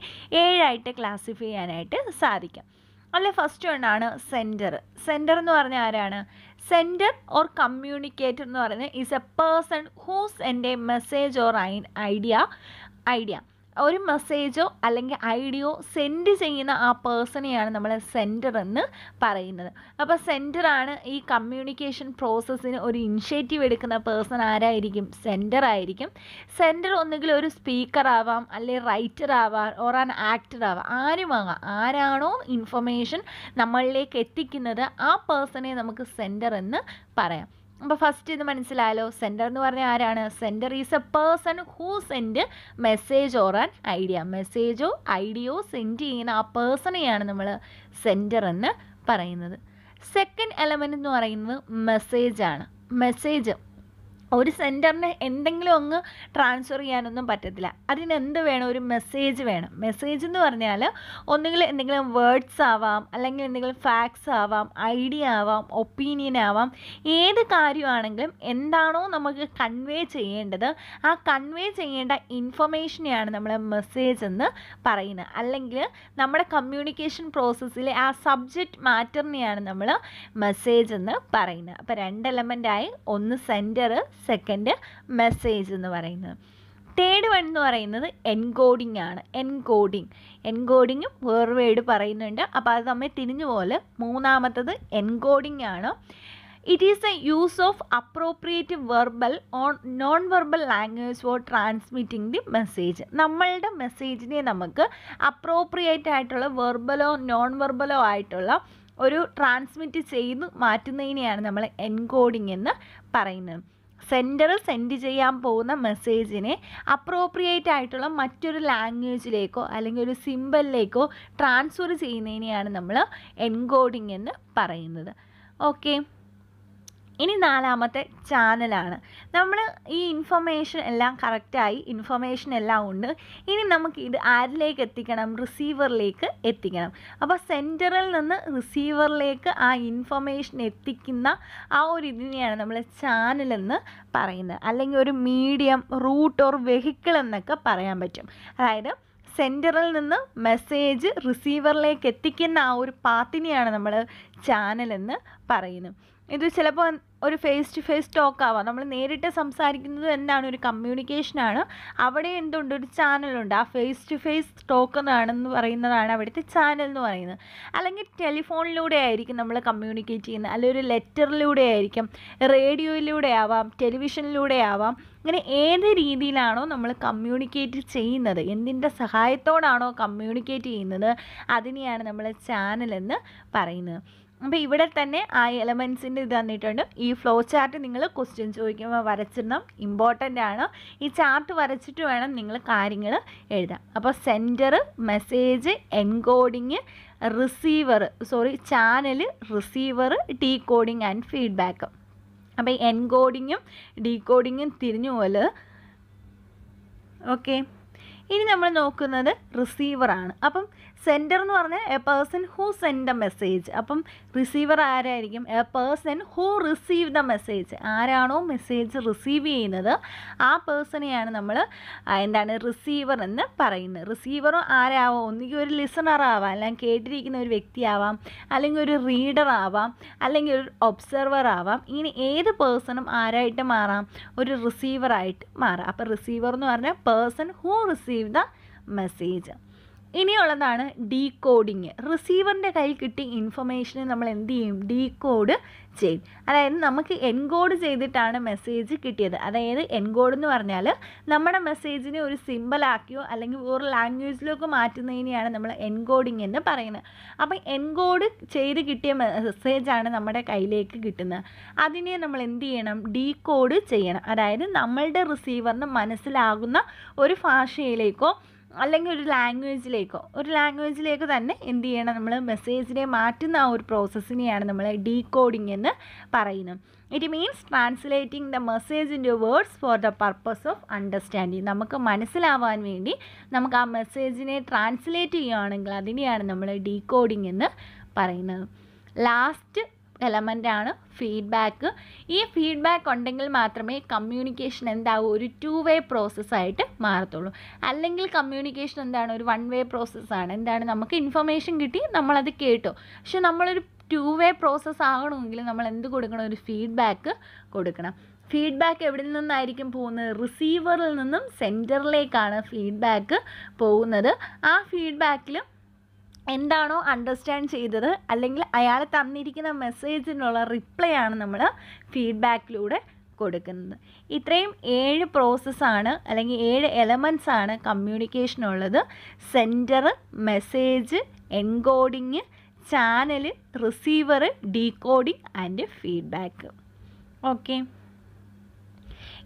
ഏഴായിട്ട് ക്ലാസിഫൈ ചെയ്യാനായിട്ട് സാധിക്കും. അല്ലെ ഫസ്റ്റ് വണ്ണാണ് സെന്റർ സെന്റർ എന്ന് പറഞ്ഞാൽ ആരാണ് സെന്റർ ഓർ കമ്മ്യൂണിക്കേറ്റർ എന്ന് പറയുന്നത് ഈസ് എ പേഴ്സൺ ഹൂസ് എന്റെ message or I idea idea ഒരു മെസ്സേജോ അല്ലെങ്കിൽ ഐഡിയോ സെൻഡ് ചെയ്യുന്ന ആ പേഴ്സണെയാണ് നമ്മൾ സെന്റർ എന്ന് പറയുന്നത്. അപ്പോൾ സെന്ററാണ് ഈ കമ്മ്യൂണിക്കേഷൻ പ്രോസസ്സിന് ഒരു ഇനിഷ്യേറ്റീവ് എടുക്കുന്ന പേഴ്സൺ ആരായിരിക്കും? സെന്റർ ആയിരിക്കും. സെന്റർ ഒന്നുകിൽ ഒരു സ്പീക്കർ ആവാം അല്ലെങ്കിൽ റൈറ്റർ ആവാം ഓർ ആൻ ആക്ടർ ആവാം. ആരുമാകാം ആരാണോ ഇൻഫർമേഷൻ നമ്മളിലേക്ക് എത്തിക്കുന്നത് ആ പേഴ്സണെ നമുക്ക് സെന്റർ എന്ന് പറയാം. അപ്പോൾ ഫസ്റ്റ് ഇത് മനസ്സിലായല്ലോ സെന്റർ എന്ന് പറഞ്ഞാൽ ആരാണ്? Sender is a person who send message or an idea മെസ്സേജോ ഐഡിയോ സെൻഡ് ചെയ്യുന്ന ആ പേഴ്സണെയാണ് നമ്മൾ സെന്റർ എന്ന് പറയുന്നത്. സെക്കൻഡ് എലമെന്റ് എന്ന് പറയുന്നത് മെസ്സേജാണ് മെസ്സേജ് ഒരു സെന്ററിന് എന്തെങ്കിലും ഒന്ന് ട്രാൻസ്ഫർ ചെയ്യാനൊന്നും പറ്റത്തില്ല. അതിന് എന്ത് വേണം? ഒരു മെസ്സേജ് വേണം. മെസ്സേജ് എന്ന് പറഞ്ഞാൽ ഒന്നുകിൽ എന്തെങ്കിലും വേർഡ്സ് ആവാം അല്ലെങ്കിൽ എന്തെങ്കിലും ഫാക്ട്സ് ആവാം ഐഡിയ ആവാം ഒപ്പീനിയൻ ആവാം ഏത് കാര്യമാണെങ്കിലും എന്താണോ നമുക്ക് കൺവേ ചെയ്യേണ്ടത് ആ കൺവേ ചെയ്യേണ്ട ഇൻഫർമേഷനെയാണ് നമ്മൾ മെസ്സേജ് എന്ന് പറയുന്നത്. അല്ലെങ്കിൽ നമ്മുടെ കമ്മ്യൂണിക്കേഷൻ പ്രോസസ്സിലെ ആ സബ്ജക്റ്റ് മാറ്ററിനെയാണ് നമ്മൾ മെസ്സേജ് എന്ന് പറയുന്നത്. അപ്പോൾ രണ്ട് എലമെന്റായി ഒന്ന് സെന്റർ സെക്കൻഡ് മെസ്സേജ് എന്ന് പറയുന്നത്. തേർഡ് വൺ എന്ന് പറയുന്നത് എൻകോഡിംഗ് ആണ്. എൻകോഡിംഗ് എൻകോഡിങ്ങും വേറെ വേർഡ് പറയുന്നുണ്ട്. അപ്പോൾ അത് തമ്മിൽ തിരിഞ്ഞു പോലെ മൂന്നാമത്തത് എൻകോഡിംഗ് ആണ്. It is a use of appropriate verbal on non verbal language for transmitting the message നമ്മളുടെ മെസ്സേജിനെ നമുക്ക് അപ്രോപ്രിയേറ്റ് ആയിട്ടുള്ള വെർബലോ നോൺ വെർബലോ ആയിട്ടുള്ള ഒരു ട്രാൻസ്മിറ്റ് ചെയ്ത് മാറ്റുന്നതിനെയാണ് നമ്മൾ എൻകോഡിംഗ് എന്ന് പറയുന്നത്. സെൻഡർ സെൻഡ് ചെയ്യാൻ പോകുന്ന മെസ്സേജിനെ അപ്രോപ്രിയേറ്റ് ആയിട്ടുള്ള മറ്റൊരു ലാംഗ്വേജിലേക്കോ അല്ലെങ്കിൽ ഒരു സിമ്പലിലേക്കോ ട്രാൻസ്ഫർ ചെയ്യുന്നതിനെയാണ് നമ്മൾ എൻകോഡിംഗ് എന്ന് പറയുന്നത്. ഓക്കെ ഇനി നാലാമത്തെ ചാനലാണ്. നമ്മൾ ഈ ഇൻഫർമേഷൻ എല്ലാം കറക്റ്റായി ഇൻഫർമേഷൻ എല്ലാം ഉണ്ട്. ഇനി നമുക്ക് ഇത് ആരിലേക്ക് എത്തിക്കണം? റിസീവറിലേക്ക് എത്തിക്കണം. അപ്പോൾ സെന്ററിൽ നിന്ന് റിസീവറിലേക്ക് ആ ഇൻഫർമേഷൻ എത്തിക്കുന്ന ആ ഒരു ഇതിനെയാണ് നമ്മൾ ചാനൽ എന്ന് പറയുന്നത്. അല്ലെങ്കിൽ ഒരു മീഡിയം റൂട്ട് ഓർ വെഹിക്കിൾ എന്നൊക്കെ പറയാൻ പറ്റും. അതായത് സെന്ററിൽ നിന്ന് മെസ്സേജ് റിസീവറിലേക്ക് എത്തിക്കുന്ന ആ ഒരു പാത്തിനെയാണ് നമ്മൾ ചാനൽ എന്ന് പറയുന്നത്. ഇത് ചിലപ്പോൾ ഒരു ഫേസ് ടു ഫേസ് ടോക്ക് ആവാം. നമ്മൾ നേരിട്ട് സംസാരിക്കുന്നത് എന്താണ്? ഒരു കമ്മ്യൂണിക്കേഷനാണ് അവിടെ എന്തുണ്ട്? ഒരു ചാനലുണ്ട് ആ ഫേസ് ടു ഫേസ് ടോക്ക് എന്നാണെന്ന് പറയുന്നതാണ് അവിടുത്തെ ചാനൽ എന്ന് പറയുന്നത്. അല്ലെങ്കിൽ ടെലിഫോണിലൂടെ ആയിരിക്കും നമ്മൾ കമ്മ്യൂണിക്കേറ്റ് ചെയ്യുന്നത്. അല്ലെങ്കിൽ ഒരു ലെറ്ററിലൂടെ ആയിരിക്കും. റേഡിയോയിലൂടെ ആവാം. ടെലിവിഷനിലൂടെ ആവാം. അങ്ങനെ ഏത് രീതിയിലാണോ നമ്മൾ കമ്മ്യൂണിക്കേറ്റ് ചെയ്യുന്നത്? എന്തിന്റെ സഹായത്തോടാണോ കമ്മ്യൂണിക്കേറ്റ് ചെയ്യുന്നത്? അതിനെയാണ് നമ്മൾ ചാനൽ എന്ന് പറയുന്നത്. അപ്പോൾ ഇവിടെ തന്നെ ആ എലമെൻസിന്റെ ഇത് തന്നിട്ടുണ്ട്. ഈ ഫ്ലോ ചാർട്ട് നിങ്ങൾ ക്വസ്റ്റ്യൻ ചോദിക്കുമ്പോൾ വരച്ചിടണം. ഇമ്പോർട്ടന്റ് ആണ്. ഈ ചാർട്ട് വരച്ചിട്ട് വേണം നിങ്ങൾ കാര്യങ്ങൾ എഴുതാം അപ്പോൾ sender message encoding receiver sorry channel receiver decoding and feedback അപ്പോൾ എൻകോഡിങ്ങും ഡീകോഡിങ്ങും തിരിഞ്ഞു പോലെ ഓക്കെ ഇനി നമ്മൾ നോക്കുന്നത് റിസീവറാണ് അപ്പം സെൻഡർ എന്ന് പറഞ്ഞാൽ a person who send a message അപ്പം റിസീവർ ആരായിരിക്കും? A person who receive the message ആരാണോ മെസ്സേജ് റിസീവ് ചെയ്യുന്നത്? ആ പേഴ്സണെയാണ് നമ്മൾ എന്താണ് റിസീവർ എന്ന് പറയുന്നത്. റിസീവറും ആരാവാം? ഒന്നുകിൽ ഒരു ലിസണർ ആവാം അല്ലെങ്കിൽ കേട്ടിരിക്കുന്ന ഒരു വ്യക്തിയാവാം അല്ലെങ്കിൽ ഒരു റീഡർ ആവാം അല്ലെങ്കിൽ ഒരു ഒബ്സർവർ ആവാം. ഇനി ഏത് പേഴ്സണും ആരായിട്ട് മാറാം? ഒരു റിസീവറായിട്ട് മാറാം. അപ്പോൾ റിസീവർ എന്ന് പറഞ്ഞാൽ person who receive the message ഇനിയുള്ളതാണ് decoding. റിസീവറിന്റെ കയ്യിൽ കിട്ടിയ ഇൻഫർമേഷനെ നമ്മൾ എന്ത് ചെയ്യും? ഡീകോഡ് ചെയ്യും. അതായത് നമുക്ക് എൻകോഡ് ചെയ്തിട്ടാണ് മെസ്സേജ് കിട്ടിയത്. അതായത് എൻകോഡ് എന്ന് പറഞ്ഞാൽ നമ്മുടെ മെസ്സേജിനെ ഒരു സിമ്പിളാക്കിയോ അല്ലെങ്കിൽ വേറെ ലാംഗ്വേജിലേക്ക് മാറ്റുന്നതിനെയാണ് നമ്മൾ എൻകോഡിങ് എന്ന് പറയുന്നത്. അപ്പം എൻകോഡ് ചെയ്ത് കിട്ടിയ മെസ്സേജാണ് നമ്മുടെ കയ്യിലേക്ക് കിട്ടുന്നത്. അതിനെ നമ്മൾ എന്ത് ചെയ്യണം? ഡീകോഡ് ചെയ്യണം. അതായത് നമ്മളുടെ റിസീവറിന് മനസ്സിലാകുന്ന ഒരു ഭാഷയിലേക്കോ അല്ലെങ്കിൽ ഒരു ലാംഗ്വേജിലേക്കോ ഒരു ലാംഗ്വേജിലേക്ക് തന്നെ എന്ത് ചെയ്യണം? നമ്മൾ മെസ്സേജിനെ മാറ്റുന്ന ആ ഒരു പ്രോസസ്സിനെയാണ് നമ്മൾ ഡീകോഡിംഗ് എന്ന് പറയുന്നത്. It means translating the message into words for the purpose of understanding നമുക്ക് മനസ്സിലാവാൻ വേണ്ടി നമുക്ക് ആ മെസ്സേജിനെ ട്രാൻസ്ലേറ്റ് ചെയ്യുകയാണെങ്കിൽ അതിനെയാണ് നമ്മൾ ഡീകോഡിംഗ് എന്ന് പറയുന്നത്. ലാസ്റ്റ് എലമെന്റ് ആണ് ഫീഡ്ബാക്ക് ഈ ഫീഡ്ബാക്ക് ഉണ്ടെങ്കിൽ മാത്രമേ കമ്മ്യൂണിക്കേഷൻ എന്താവും ഒരു ടു വേ പ്രോസസ്സായിട്ട് മാറത്തുള്ളൂ. അല്ലെങ്കിൽ കമ്മ്യൂണിക്കേഷൻ എന്താണ് ഒരു വൺ വേ പ്രോസസ്സാണ് എന്താണ് നമുക്ക് ഇൻഫർമേഷൻ കിട്ടി നമ്മളത് കേട്ടു. പക്ഷെ നമ്മളൊരു ടു വേ പ്രോസസ്സ് ആകണമെങ്കിൽ നമ്മൾ എന്ത് കൊടുക്കണം? ഒരു ഫീഡ്ബാക്ക് കൊടുക്കണം. ഫീഡ്ബാക്ക് എവിടെ നിന്നായിരിക്കും പോകുന്നത്? റിസീവറിൽ നിന്നും സെന്ററിലേക്കാണ് ഫീഡ്ബാക്ക് പോകുന്നത്. ആ ഫീഡ്ബാക്കിൽ എന്താണോ അണ്ടർസ്റ്റാൻഡ് ചെയ്തത് അല്ലെങ്കിൽ അയാൾ തന്നിരിക്കുന്ന മെസ്സേജിനുള്ള റിപ്ലൈ ആണ് നമ്മൾ ഫീഡ്ബാക്കിലൂടെ കൊടുക്കുന്നത്. ഇത്രയും ഏഴ് പ്രോസസ്സാണ് അല്ലെങ്കിൽ ഏഴ് എലമെന്റ്സ് ആണ് കമ്മ്യൂണിക്കേഷനുള്ളത് sender message encoding channel receiver decoding and feedback okay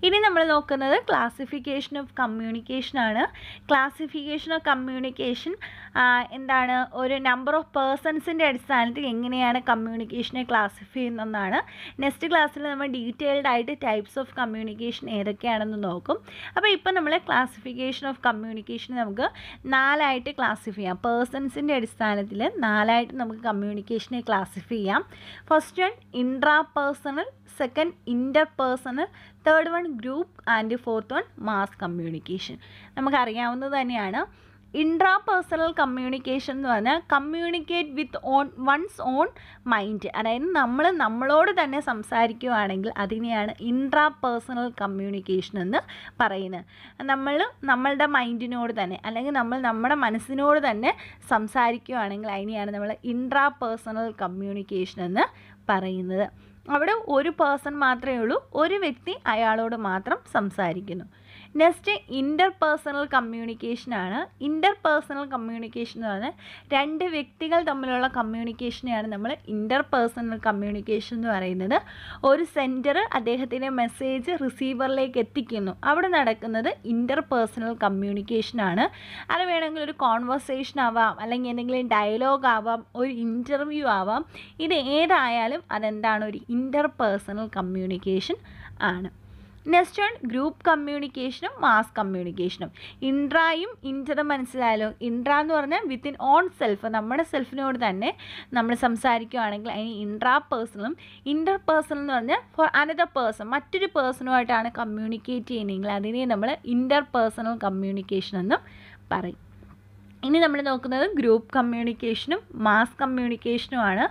ഇനി നമ്മൾ നോക്കുന്നത് ക്ലാസിഫിക്കേഷൻ ഓഫ് കമ്മ്യൂണിക്കേഷനാണ് ക്ലാസിഫിക്കേഷൻ ഓഫ് കമ്മ്യൂണിക്കേഷൻ എന്താണ് ഒരു നമ്പർ ഓഫ് പേഴ്സൺസിന്റെ അടിസ്ഥാനത്തിൽ എങ്ങനെയാണ് കമ്മ്യൂണിക്കേഷനെ ക്ലാസിഫൈ ചെയ്യുന്നതെന്നാണ്. നെക്സ്റ്റ് ക്ലാസ്സിൽ നമ്മൾ ഡീറ്റെയിൽഡ് ആയിട്ട് ടൈപ്സ് ഓഫ് കമ്മ്യൂണിക്കേഷൻ ഏതൊക്കെയാണെന്ന് നോക്കും. അപ്പോൾ ഇപ്പോൾ നമ്മൾ ക്ലാസിഫിക്കേഷൻ ഓഫ് കമ്മ്യൂണിക്കേഷൻ നമുക്ക് നാലായിട്ട് ക്ലാസിഫൈ ചെയ്യാം. പേഴ്സൺസിന്റെ അടിസ്ഥാനത്തിൽ നാലായിട്ട് നമുക്ക് കമ്മ്യൂണിക്കേഷനെ ക്ലാസിഫൈ ചെയ്യാം. First one intra personal second inter personal third one group and fourth one mass communication നമുക്കറിയാവുന്നത് തന്നെയാണ്. ഇൻട്രാ പേഴ്സണൽ കമ്മ്യൂണിക്കേഷൻ എന്ന് പറഞ്ഞാൽ communicate with own one's own mind അതായത് നമ്മൾ നമ്മളോട് തന്നെ സംസാരിക്കുകയാണെങ്കിൽ അതിനെയാണ് ഇൻട്രാ പേഴ്സണൽ കമ്മ്യൂണിക്കേഷൻ എന്ന് പറയുന്നത്. നമ്മൾ നമ്മളുടെ മൈൻഡിനോട് തന്നെ അല്ലെങ്കിൽ നമ്മൾ നമ്മുടെ മനസ്സിനോട് തന്നെ സംസാരിക്കുകയാണെങ്കിൽ അതിനെയാണ് നമ്മൾ ഇൻട്രാ പേഴ്സണൽ കമ്മ്യൂണിക്കേഷൻ എന്ന് പറയുന്നത്. അവിടെ ഒരു പേഴ്സൺ മാത്രമേ ഉള്ളൂ ഒരു വ്യക്തി അയാളോട് മാത്രം സംസാരിക്കുന്നു. നെക്സ്റ്റ് ഇന്റർ പേഴ്സണൽ കമ്മ്യൂണിക്കേഷനാണ് ഇന്റർ പേഴ്സണൽ കമ്മ്യൂണിക്കേഷൻ എന്ന് പറഞ്ഞാൽ രണ്ട് വ്യക്തികൾ തമ്മിലുള്ള കമ്മ്യൂണിക്കേഷനെയാണ് നമ്മൾ ഇന്റർ പേഴ്സണൽ കമ്മ്യൂണിക്കേഷൻ എന്ന് പറയുന്നത്. ഒരു സെന്റർ അദ്ദേഹത്തിന്റെ മെസ്സേജ് റിസീവറിലേക്ക് എത്തിക്കുന്നു. അവിടെ നടക്കുന്നത് ഇന്റർ പേഴ്സണൽ കമ്മ്യൂണിക്കേഷനാണ് അത് വേണമെങ്കിൽ ഒരു കോൺവെർസേഷൻ ആവാം അല്ലെങ്കിൽ എന്തെങ്കിലും ഡയലോഗ് ആവാം ഒരു ഇന്റർവ്യൂ ആവാം. ഇത് ഏതായാലും അതെന്താണ്? ഒരു ഇന്റർ പേഴ്സണൽ കമ്മ്യൂണിക്കേഷൻ ആണ്. നെക്സ്റ്റ് വൺ ഗ്രൂപ്പ് കമ്മ്യൂണിക്കേഷനും മാസ് കമ്മ്യൂണിക്കേഷനും ഇൻട്രായും ഇന്ററും മനസ്സിലായാലോ ഇൻട്രാ എന്ന് പറഞ്ഞാൽ വിത്തിൻ ഓൺ സെൽഫ് നമ്മുടെ സെൽഫിനോട് തന്നെ നമ്മൾ സംസാരിക്കുകയാണെങ്കിൽ അതിന് ഇൻട്രാ പേഴ്സണലും ഇന്റർ പേഴ്സണൽ എന്ന് പറഞ്ഞാൽ ഫോർ അനദർ പേഴ്സൺ മറ്റൊരു പേഴ്സണുമായിട്ടാണ് കമ്മ്യൂണിക്കേറ്റ് ചെയ്യുന്നതെങ്കിൽ അതിനെ നമ്മൾ ഇന്റർ പേഴ്സണൽ കമ്മ്യൂണിക്കേഷൻ എന്നും പറയും. ഇനി നമ്മൾ നോക്കുന്നത് ഗ്രൂപ്പ് കമ്മ്യൂണിക്കേഷനും മാസ് കമ്മ്യൂണിക്കേഷനുമാണ്.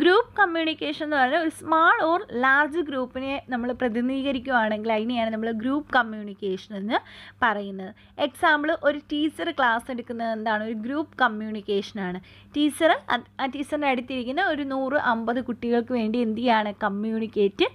ഗ്രൂപ്പ് കമ്മ്യൂണിക്കേഷൻ എന്ന് പറഞ്ഞാൽ ഒരു സ്മാൾ ഓർ ലാർജ് ഗ്രൂപ്പിനെ നമ്മൾ പ്രതിനിധീകരിക്കുകയാണെങ്കിൽ അതിനെയാണ് നമ്മൾ ഗ്രൂപ്പ് കമ്മ്യൂണിക്കേഷൻ എന്ന് പറയുന്നത്. എക്സാമ്പിൾ ഒരു ടീച്ചർ ക്ലാസ് എടുക്കുന്നത് എന്താണ്? ഒരു ഗ്രൂപ്പ് കമ്മ്യൂണിക്കേഷനാണ് ടീച്ചർ ആ ടീച്ചറിന്റെ അടുത്തിരിക്കുന്ന ഒരു നൂറ് അമ്പത് കുട്ടികൾക്ക് വേണ്ടി എന്ത് ചെയ്യാണ്? കമ്മ്യൂണിക്കേറ്റ്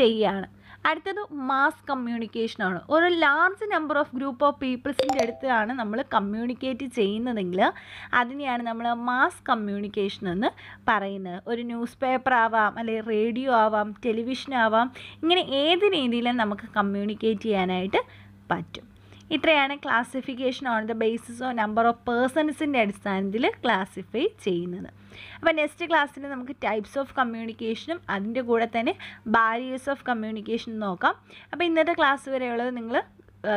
ചെയ്യുകയാണ് അടുത്തത് മാസ് കമ്മ്യൂണിക്കേഷൻ ആണ്. ഒരു large number of group of പീപ്പിൾസിന്റെ അടുത്താണ് നമ്മൾ കമ്മ്യൂണിക്കേറ്റ് ചെയ്യുന്നതെങ്കിൽ അതിനെയാണ് നമ്മൾ മാസ് കമ്മ്യൂണിക്കേഷൻ എന്ന് പറയുന്നത്. ഒരു ന്യൂസ് പേപ്പർ ആവാം അല്ലെങ്കിൽ റേഡിയോ ആവാം ടെലിവിഷൻ ആവാം ഇങ്ങനെ ഏത് രീതിയിലും നമുക്ക് കമ്മ്യൂണിക്കേറ്റ് ചെയ്യാനായിട്ട് പറ്റും. ഇത്രയാണ് classification on the basis of number of പേഴ്സൺസിന്റെ അടിസ്ഥാനത്തിൽ ക്ലാസിഫൈ ചെയ്യുന്നത്. അപ്പോൾ നെക്സ്റ്റ് ക്ലാസ്സിൽ നമുക്ക് ടൈപ്സ് ഓഫ് കമ്മ്യൂണിക്കേഷനും അതിന്റെ കൂടെ തന്നെ ബാരിയേഴ്സ് ഓഫ് കമ്മ്യൂണിക്കേഷൻ നോക്കാം. അപ്പോൾ ഇന്നത്തെ ക്ലാസ് വരെയുള്ളത് നിങ്ങൾ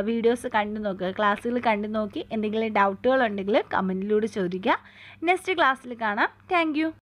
വീഡിയോസ് കണ്ടു നോക്കുക. ക്ലാസ്സുകൾ കണ്ടു നോക്കി എന്തെങ്കിലും ഡൗട്ടുകൾ ഉണ്ടെങ്കിൽ കമന്റിലൂടെ ചോദിക്കുക. നെക്സ്റ്റ് ക്ലാസ്സിൽ കാണാം. താങ്ക്